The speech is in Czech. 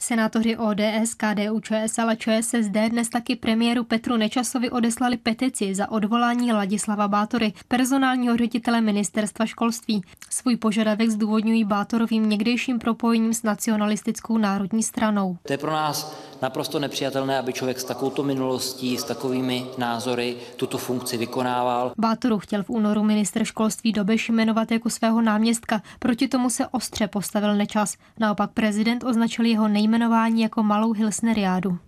Senátoři ODS, KDU, ČSL a ČSSD dnes taky premiéru Petru Nečasovi odeslali petici za odvolání Ladislava Bátory, personálního ředitele ministerstva školství. Svůj požadavek zdůvodňují Bátorovým někdejším propojením s nacionalistickou národní stranou. To je pro nás naprosto nepřijatelné, aby člověk s takovouto minulostí, s takovými názory tuto funkci vykonával. Bátoru chtěl v únoru minister školství Dobeš jmenovat jako svého náměstka. Proti tomu se ostře postavil Nečas. Naopak prezident označil jeho nejmenování jako malou hilsneriádu.